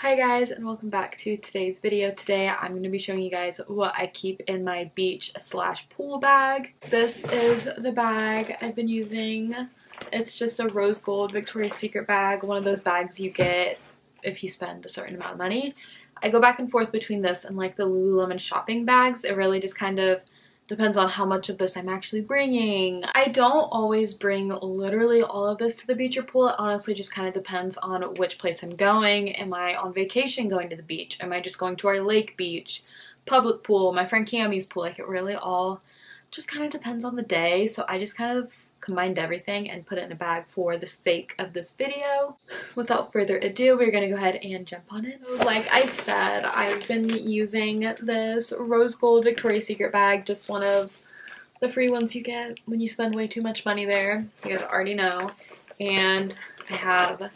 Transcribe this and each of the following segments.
Hi guys and welcome back to today's video. Today I'm going to be showing you guys what I keep in my beach slash pool bag. This is the bag I've been using. It's just a rose gold Victoria's Secret bag, one of those bags you get if you spend a certain amount of money. I go back and forth between this and like the Lululemon shopping bags. It really just kind of depends on how much of this I'm actually bringing. I don't always bring literally all of this to the beach or pool. It honestly just kind of depends on which place I'm going. Am I on vacation going to the beach? Am I just going to our lake beach, public pool, my friend Cammy's pool? Like it really all just kind of depends on the day. So I just kind of combined everything and put it in a bag for the sake of this video. Without further ado, we're gonna go ahead and jump on it. Like I said, I've been using this rose gold Victoria's Secret bag, just one of the free ones you get when you spend way too much money there. You guys already know. And I have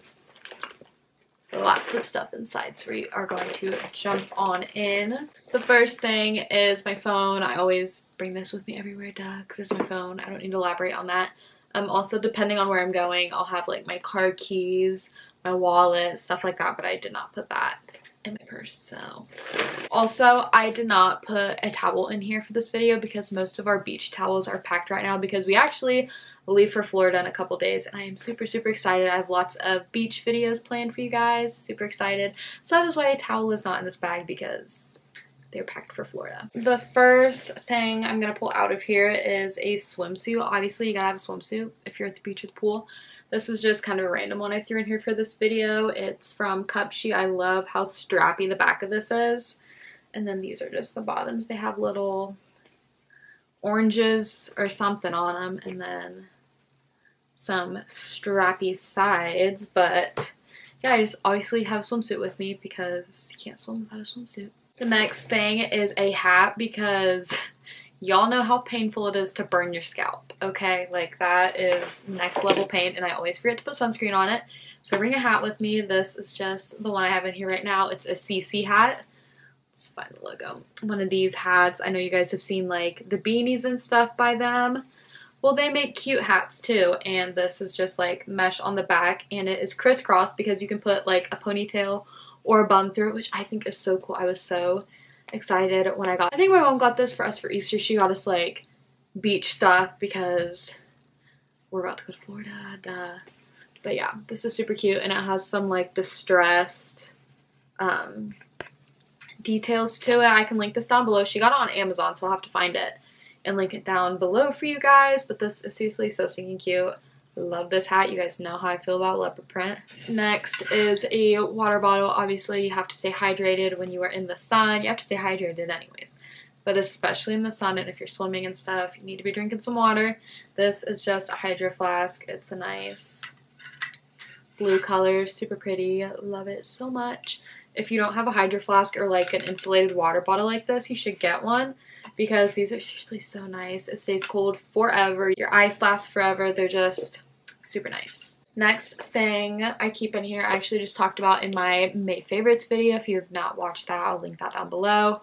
lots of stuff inside so we are going to jump on in. The first thing is my phone. I always bring this with me everywhere, duh, because it's my phone. I don't need to elaborate on that. Um, also, depending on where I'm going, I'll have like my car keys, my wallet, stuff like that, but I did not put that in my purse, so. Also, I did not put a towel in here for this video because most of our beach towels are packed right now because we actually leave for Florida in a couple days and I am super super excited. I have lots of beach videos planned for you guys. Super excited. So that is why a towel is not in this bag because they're packed for Florida. The first thing I'm to pull out of here is a swimsuit. Obviously you gotta have a swimsuit if you're at the beach or the pool. This is just kind of a random one I threw in here for this video. It's from Cupshe. I love how strappy the back of this is. And then these are just the bottoms. They have little oranges or something on them. And then some strappy sides, but yeah, I just obviously have a swimsuit with me because you can't swim without a swimsuit. The next thing is a hat because y'all know how painful it is to burn your scalp, okay? Like that is next level pain and I always forget to put sunscreen on it. So bring a hat with me. This is just the one I have in here right now. It's a CC hat. Let's find the logo. One of these hats. I know you guys have seen like the beanies and stuff by them. Well, they make cute hats too, and this is just like mesh on the back, and it is crisscross because you can put like a ponytail or a bun through it, which I think is so cool. I was so excited when I got I think my mom got this for us for Easter. She got us like beach stuff because we're about to go to Florida, duh. But yeah, this is super cute, and it has some like distressed um, details to it. I can link this down below. She got it on Amazon, so I'll have to find it and link it down below for you guys. But this is seriously so stinking cute. Love this hat. You guys know how I feel about leopard print. Next is a water bottle. Obviously, you have to stay hydrated when you are in the sun. You have to stay hydrated anyways. But especially in the sun and if you're swimming and stuff, you need to be drinking some water. This is just a hydro flask. It's a nice blue color. Super pretty. Love it so much. If you don't have a hydro flask or like an insulated water bottle like this, you should get one because these are seriously so nice. It stays cold forever. Your ice lasts forever. They're just super nice. Next thing I keep in here, I actually just talked about in my May favorites video. If you have not watched that, I'll link that down below.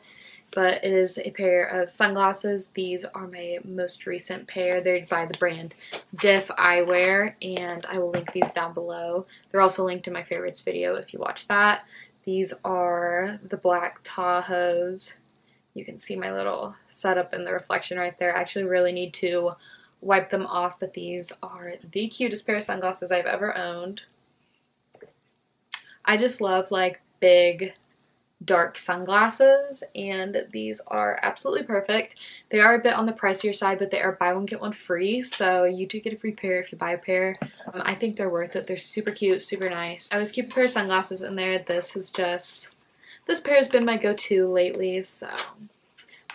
But it is a pair of sunglasses. These are my most recent pair. They're by the brand Diff Eyewear, and I will link these down below. They're also linked in my favorites video if you watch that. These are the black Tahoes you can see my little setup in the reflection right there. I actually really need to wipe them off, but these are the cutest pair of sunglasses I've ever owned. I just love like big dark sunglasses and these are absolutely perfect. They are a bit on the pricier side but they are buy one get one free so you do get a free pair if you buy a pair. Um, I think they're worth it. They're super cute, super nice. I always keep a pair of sunglasses in there. This is just this pair has been my go-to lately, so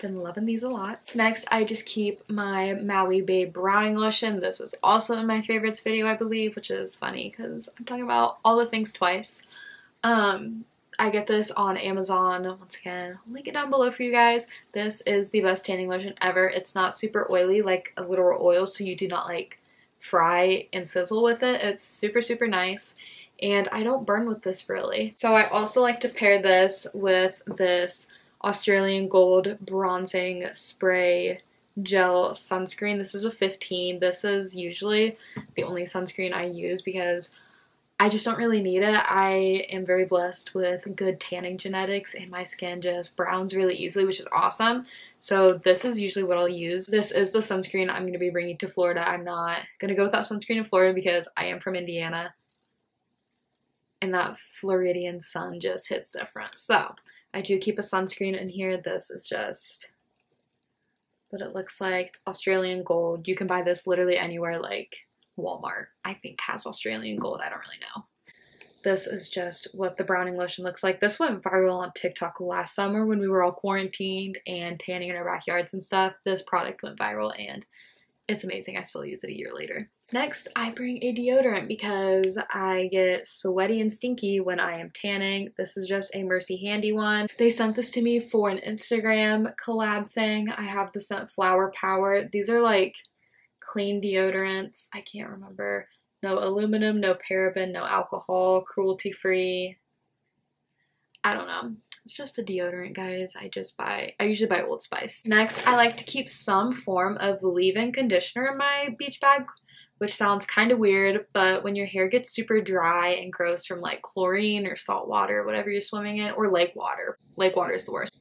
been loving these a lot. Next, I just keep my Maui Babe Browning Lotion. This was also in my favorites video, I believe, which is funny because I'm talking about all the things twice. Um, I get this on Amazon. Once again, I'll link it down below for you guys. This is the best tanning lotion ever. It's not super oily like a literal oil, so you do not like fry and sizzle with it. It's super, super nice and I don't burn with this really. So I also like to pair this with this Australian Gold Bronzing Spray Gel Sunscreen. This is a 15. This is usually the only sunscreen I use because I just don't really need it. I am very blessed with good tanning genetics and my skin just browns really easily, which is awesome. So this is usually what I'll use. This is the sunscreen I'm going to be bringing to Florida. I'm not going to go without sunscreen in Florida because I am from Indiana. And that Floridian sun just hits different. So I do keep a sunscreen in here. This is just what it looks like. It's Australian gold. You can buy this literally anywhere like Walmart, I think has Australian gold. I don't really know. This is just what the browning lotion looks like. This went viral on TikTok last summer when we were all quarantined and tanning in our backyards and stuff. This product went viral and it's amazing. I still use it a year later. Next, I bring a deodorant because I get sweaty and stinky when I am tanning. This is just a Mercy Handy one. They sent this to me for an Instagram collab thing. I have the scent Flower Power. These are like clean deodorants. I can't remember. No aluminum, no paraben, no alcohol, cruelty free. I don't know. It's just a deodorant, guys. I just buy, I usually buy Old Spice. Next, I like to keep some form of leave-in conditioner in my beach bag, which sounds kind of weird, but when your hair gets super dry and gross from like chlorine or salt water, whatever you're swimming in, or lake water. Lake water is the worst.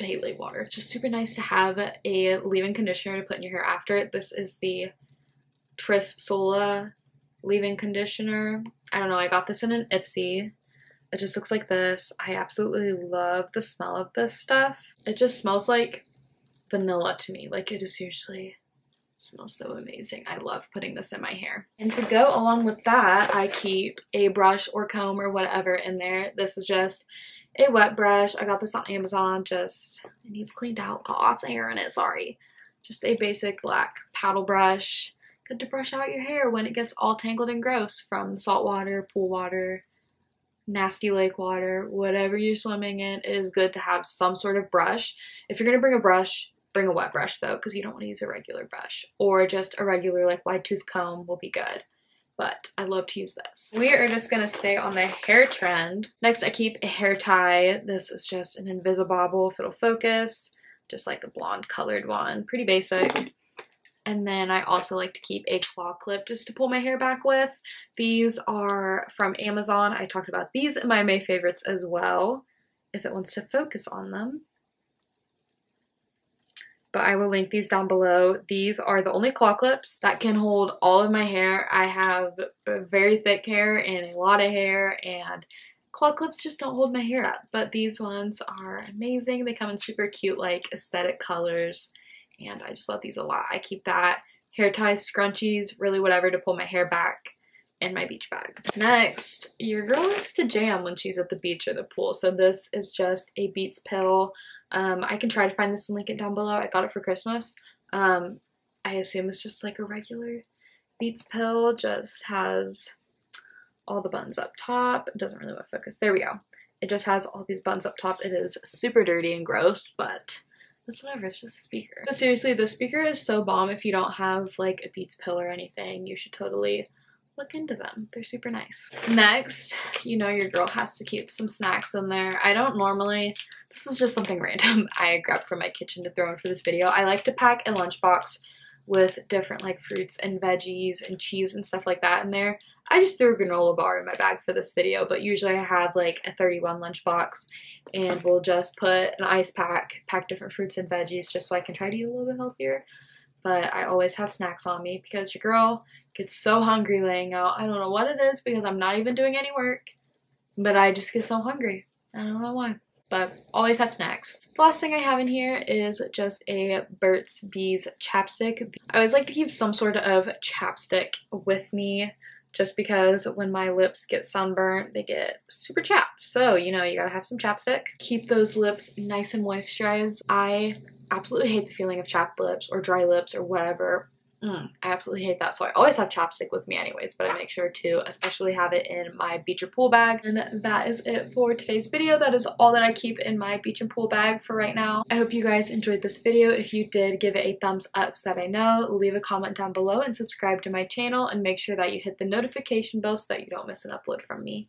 I hate lake water. It's just super nice to have a leave-in conditioner to put in your hair after. It. This is the Tris Sola leave-in conditioner. I don't know, I got this in an Ipsy. It just looks like this. I absolutely love the smell of this stuff. It just smells like vanilla to me. Like it is usually smells so amazing. I love putting this in my hair. And to go along with that, I keep a brush or comb or whatever in there. This is just a wet brush. I got this on Amazon. Just, it needs cleaned out. Got lots of hair in it, sorry. Just a basic black paddle brush. Good to brush out your hair when it gets all tangled and gross from salt water, pool water, nasty lake water, whatever you're swimming in, it is good to have some sort of brush. If you're going to bring a brush, bring a wet brush though, because you don't want to use a regular brush. Or just a regular like wide tooth comb will be good. But I love to use this. We are just going to stay on the hair trend. Next, I keep a hair tie. This is just an Invisibobble if it'll focus. Just like a blonde colored one. Pretty basic. And then I also like to keep a claw clip just to pull my hair back with. These are from Amazon. I talked about these in my May favorites as well, if it wants to focus on them. But I will link these down below. These are the only claw clips that can hold all of my hair. I have very thick hair and a lot of hair and claw clips just don't hold my hair up. But these ones are amazing. They come in super cute like aesthetic colors and I just love these a lot. I keep that hair ties, scrunchies, really whatever to pull my hair back in my beach bag. Next, your girl likes to jam when she's at the beach or the pool. So this is just a Beats pill. Um, I can try to find this and link it down below. I got it for Christmas. Um, I assume it's just like a regular Beats pill. Just has all the buttons up top. It doesn't really want to focus. There we go. It just has all these buttons up top. It is super dirty and gross, but it's whatever, it's just a speaker. But seriously, the speaker is so bomb if you don't have like a Beats pill or anything. You should totally look into them. They're super nice. Next, you know your girl has to keep some snacks in there. I don't normally, this is just something random I grabbed from my kitchen to throw in for this video. I like to pack a lunchbox with different like fruits and veggies and cheese and stuff like that in there. I just threw a granola bar in my bag for this video, but usually I have like a 31 lunchbox and we'll just put an ice pack, pack different fruits and veggies just so I can try to eat a little bit healthier. But I always have snacks on me because your girl gets so hungry laying out. I don't know what it is because I'm not even doing any work, but I just get so hungry. I don't know why but always have snacks. The last thing I have in here is just a Burt's Bees chapstick. I always like to keep some sort of chapstick with me just because when my lips get sunburnt, they get super chapped. So, you know, you gotta have some chapstick. Keep those lips nice and moisturized. I absolutely hate the feeling of chapped lips or dry lips or whatever. Mm, I absolutely hate that. So I always have chapstick with me anyways, but I make sure to especially have it in my beach or pool bag. And that is it for today's video. That is all that I keep in my beach and pool bag for right now. I hope you guys enjoyed this video. If you did, give it a thumbs up so that I know. Leave a comment down below and subscribe to my channel and make sure that you hit the notification bell so that you don't miss an upload from me.